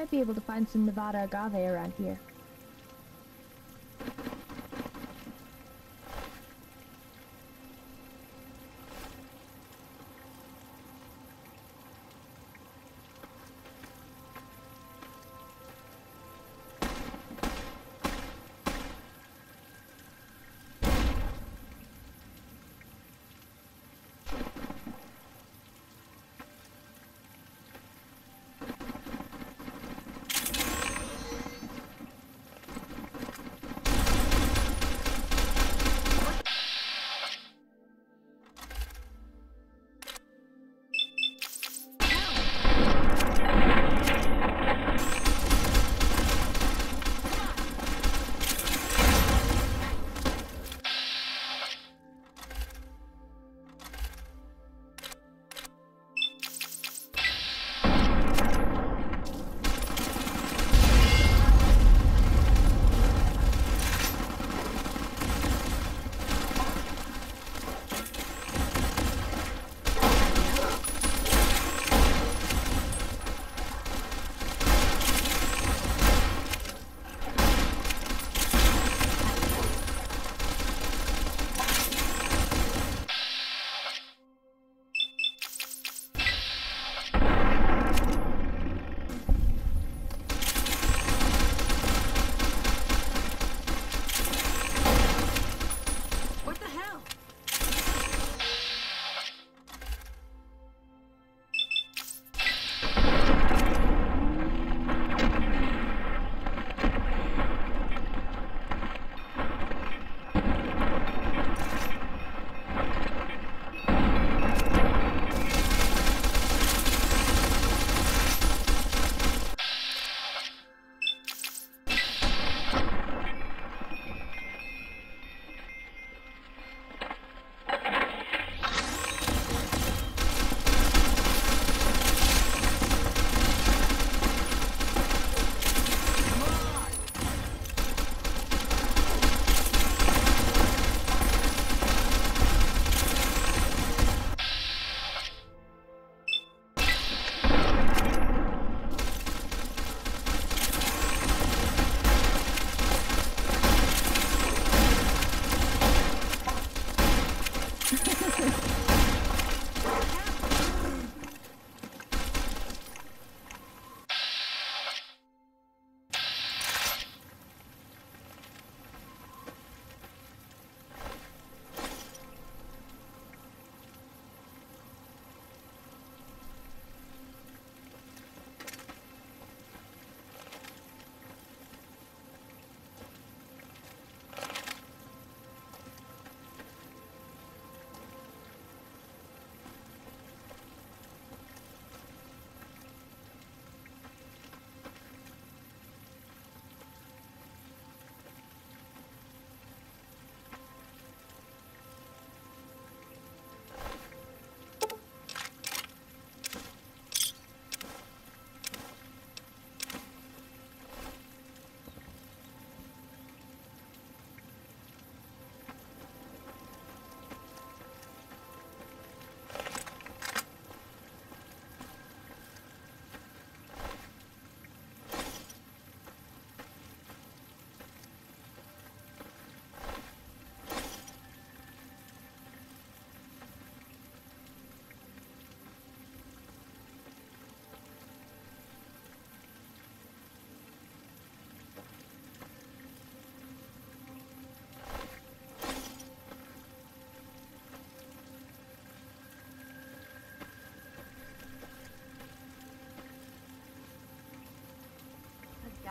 might be able to find some Nevada agave around here.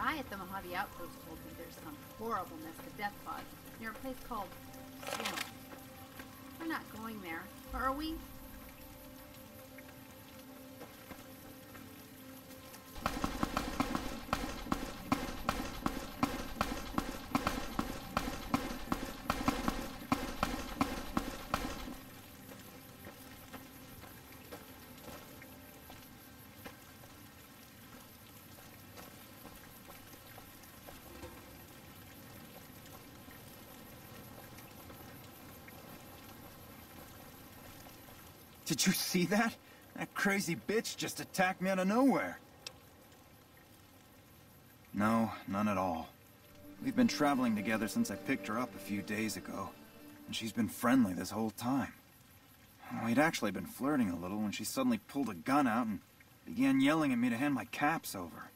Guy at the Mojave Outpost told me there's some horrible nest of death bugs near a place called Swamp. We're not going there, are we? Did you see that? That crazy bitch just attacked me out of nowhere. No, none at all. We've been traveling together since I picked her up a few days ago, and she's been friendly this whole time. We'd actually been flirting a little when she suddenly pulled a gun out and began yelling at me to hand my caps over.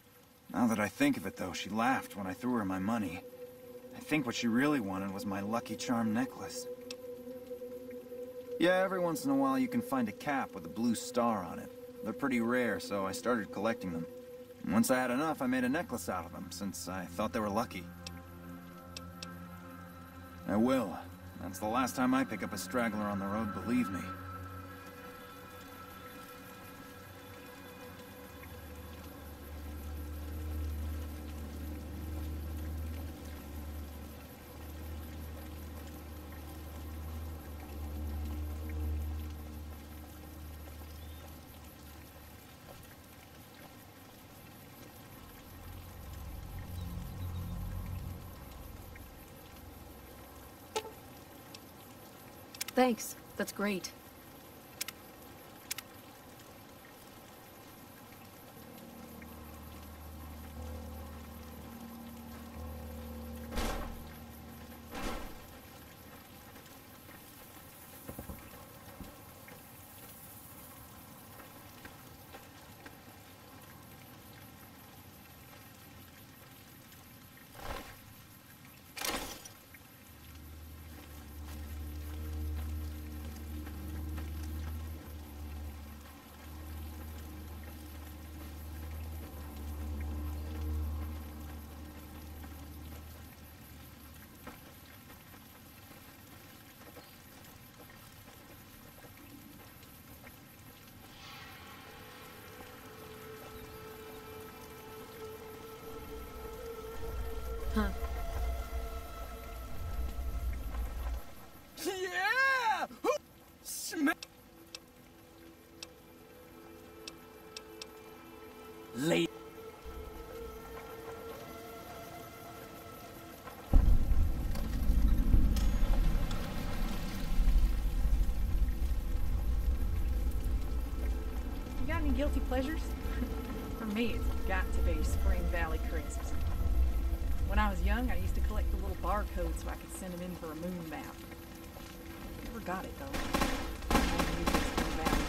Now that I think of it, though, she laughed when I threw her my money. I think what she really wanted was my Lucky Charm necklace. Yeah, every once in a while you can find a cap with a blue star on it. They're pretty rare, so I started collecting them. Once I had enough, I made a necklace out of them, since I thought they were lucky. I will. That's the last time I pick up a straggler on the road, believe me. Thanks. That's great. You got any guilty pleasures? For me, it's got to be Spring Valley crisps. When I was young, I used to collect the little barcodes so I could send them in for a moon map. Never got it though. I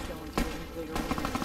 going to a nuclear.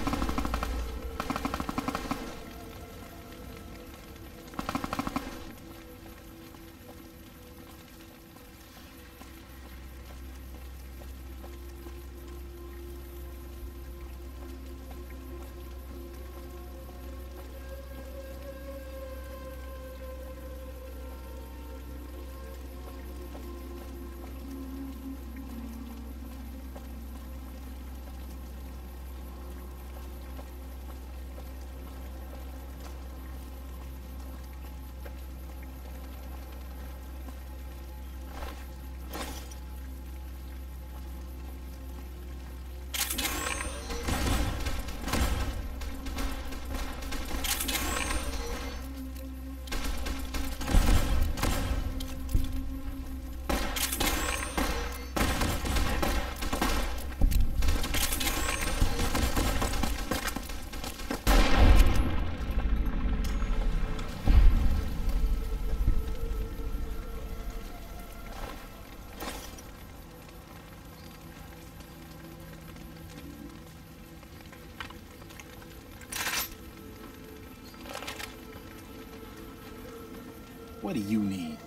What do you need?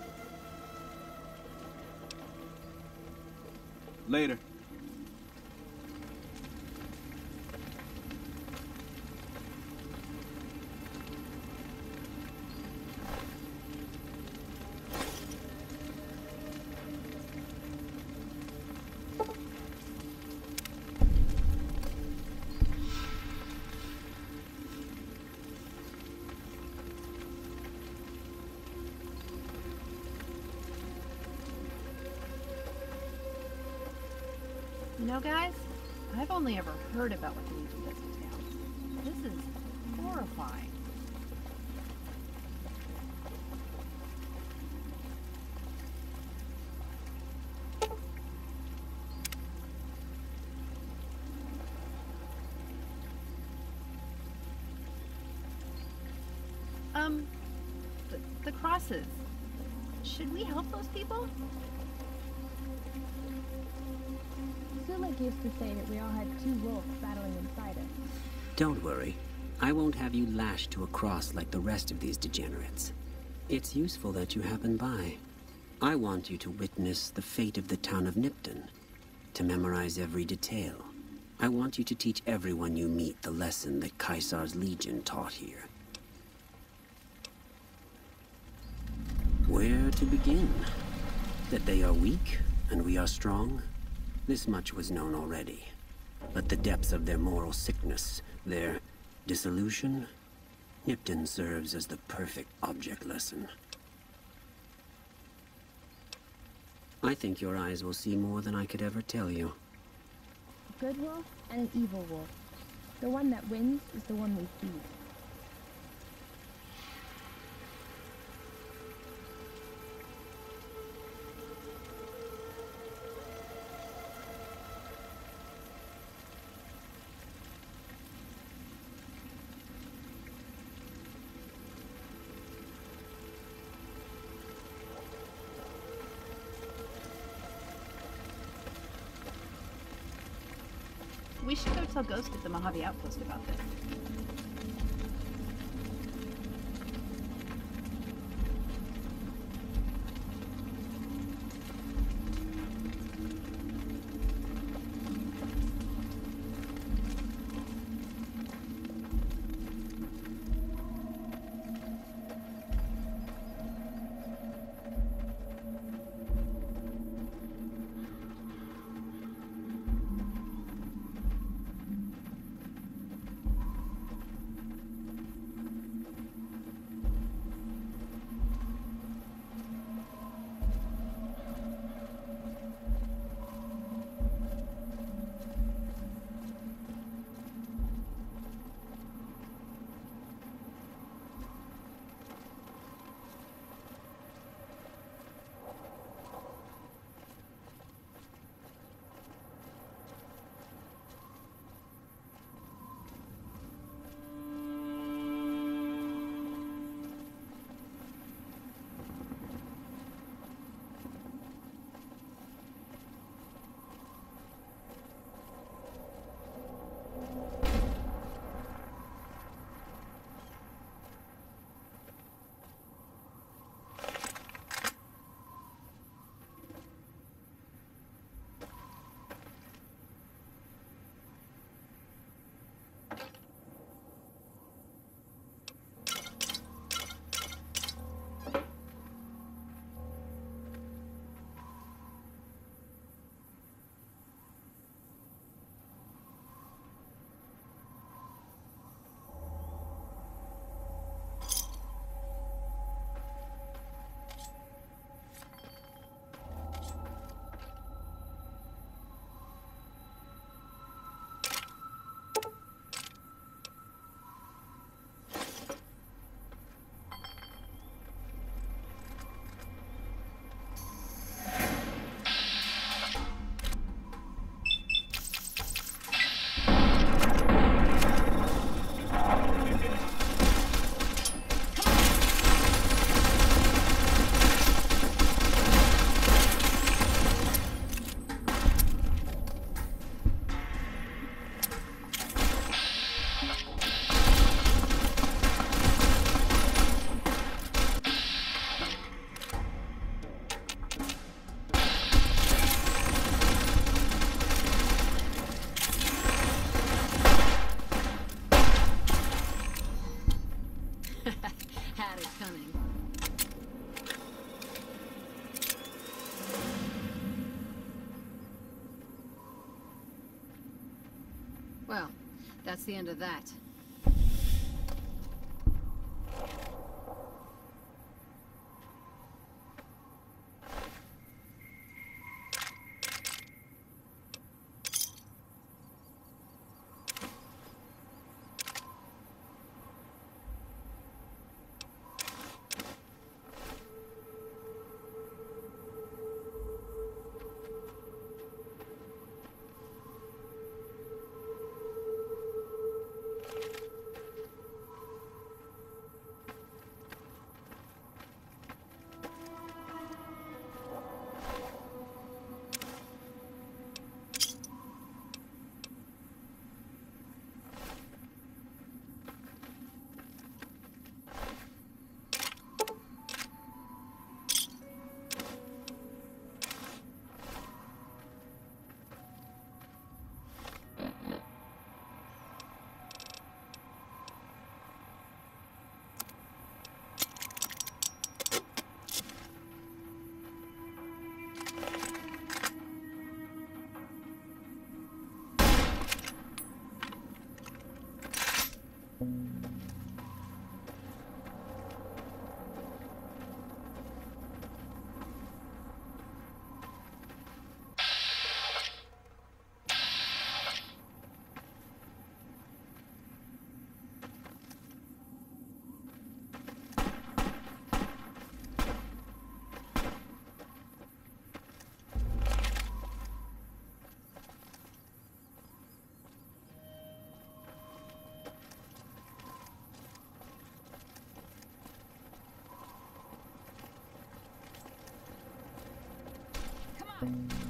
Later. Know, guys, I've only ever heard about Sulik used to say that we all had two wolves battling inside us. Don't worry. I won't have you lashed to a cross like the rest of these degenerates. It's useful that you happen by. I want you to witness the fate of the town of Nipton, to memorize every detail. I want you to teach everyone you meet the lesson that Caesar's legion taught here. Where to begin? That they are weak and we are strong? This much was known already. But the depths of their moral sickness, their dissolution, Nipton serves as the perfect object lesson. I think your eyes will see more than I could ever tell you. A good wolf and an evil wolf. The one that wins is the one we feed. We should go tell Ghost at the Mojave Outpost about this. That's the end of that. God.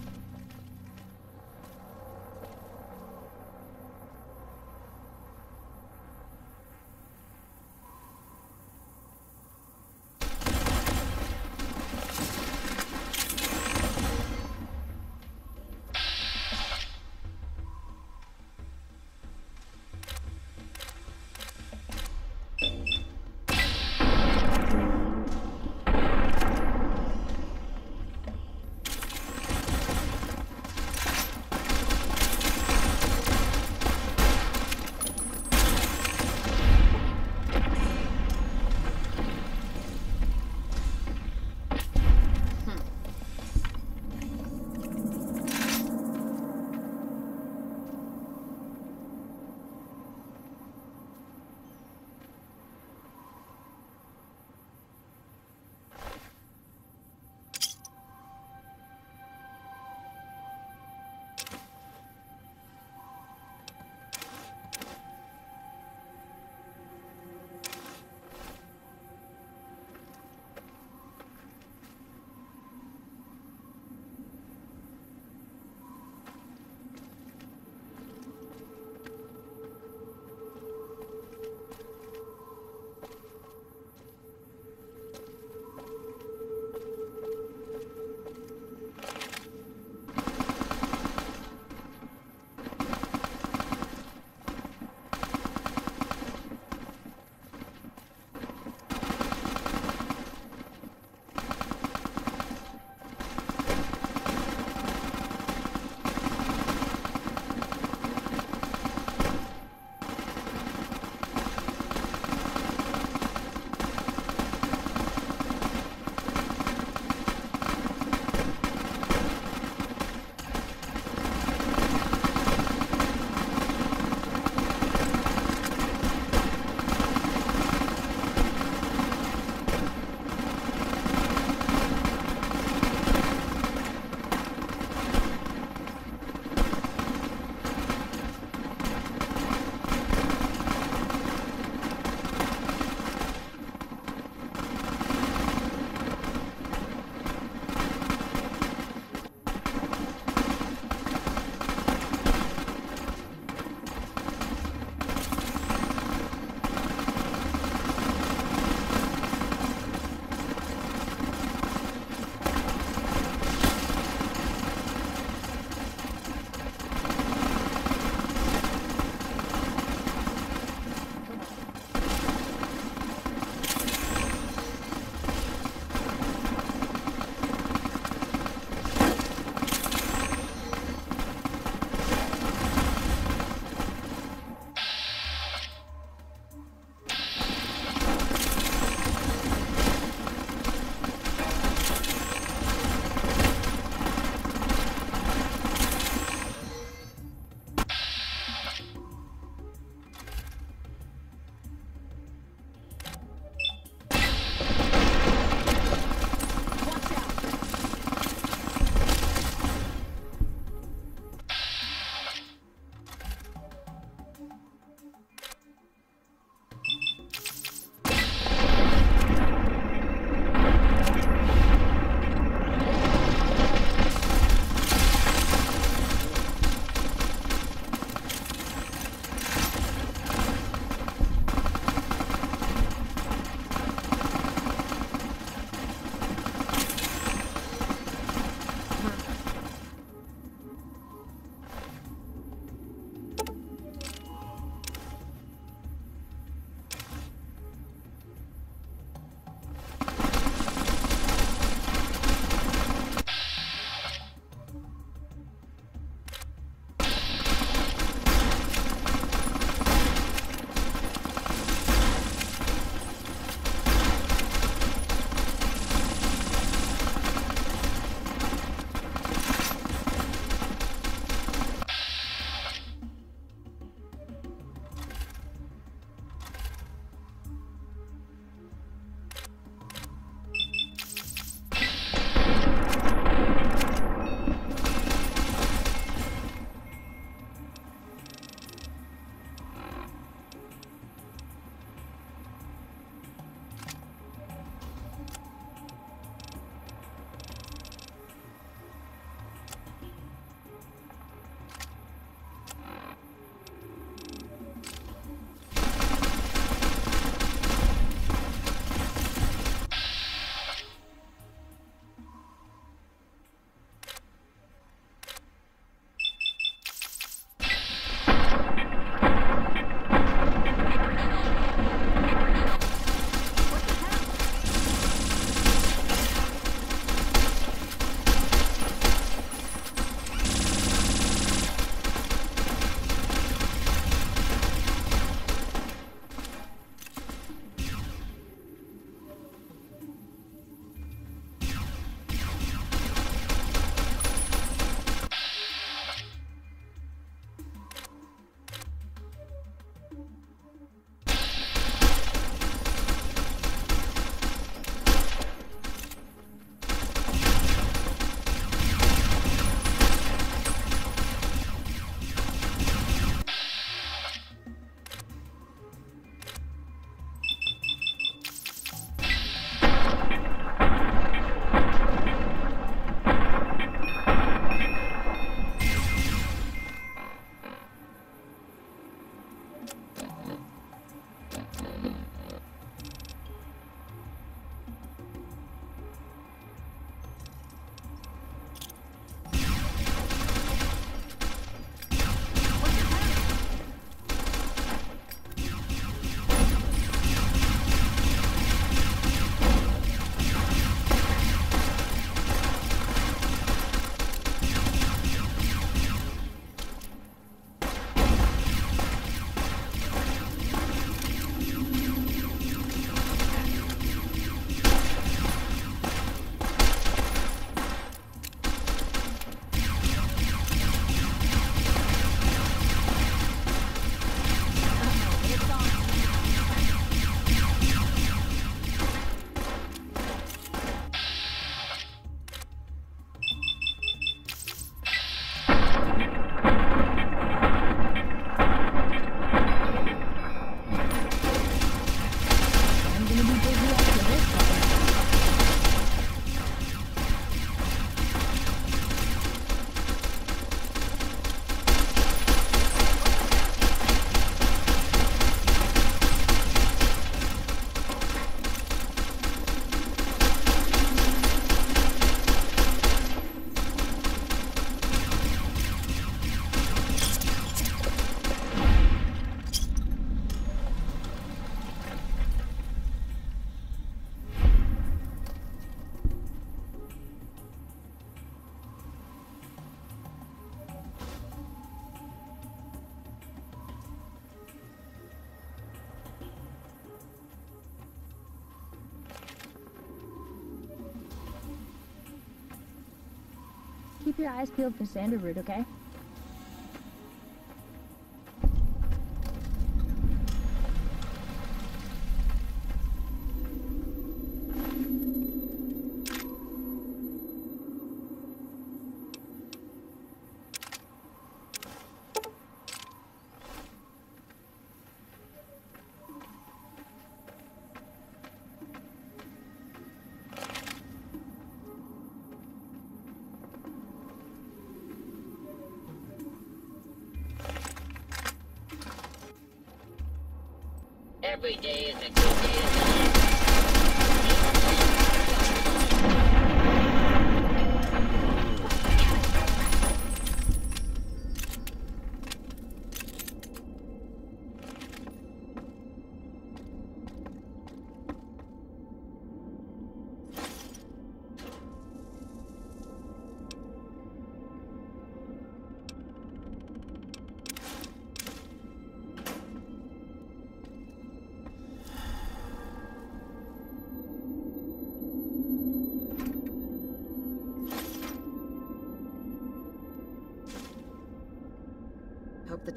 Keep your eyes peeled for Xander root, okay?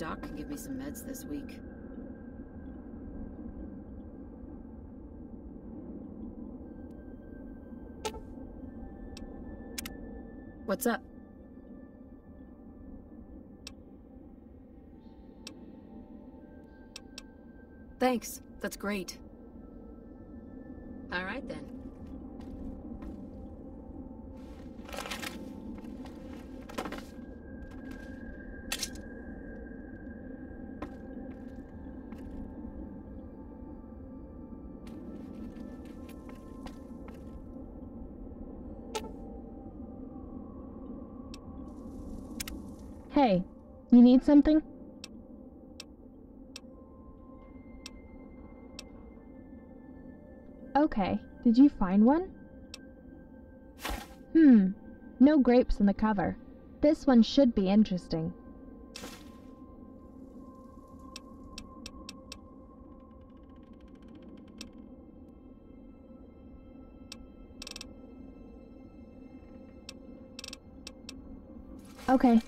Doc can give me some meds this week. What's up? Thanks. That's great. You need something? Okay, did you find one? Hmm, no grapes in the cover. This one should be interesting. Okay,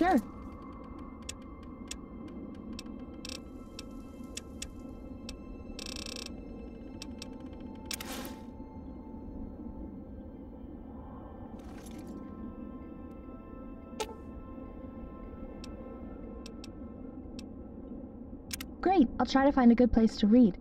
sure. Great, I'll try to find a good place to read.